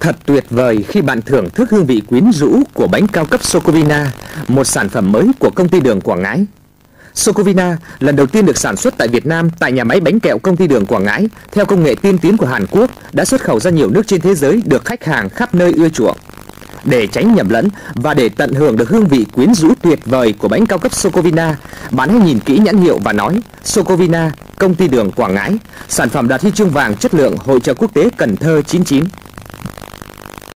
Thật tuyệt vời khi bạn thưởng thức hương vị quyến rũ của bánh cao cấp Socovina, một sản phẩm mới của công ty đường Quảng Ngãi. Socovina lần đầu tiên được sản xuất tại Việt Nam tại nhà máy bánh kẹo công ty đường Quảng Ngãi theo công nghệ tiên tiến của Hàn Quốc đã xuất khẩu ra nhiều nước trên thế giới được khách hàng khắp nơi ưa chuộng. Để tránh nhầm lẫn và để tận hưởng được hương vị quyến rũ tuyệt vời của bánh cao cấp Socovina, bạn hãy nhìn kỹ nhãn hiệu và nói Socovina, công ty đường Quảng Ngãi, sản phẩm đạt huy chương vàng chất lượng Hội trợ quốc tế Cần Thơ 99.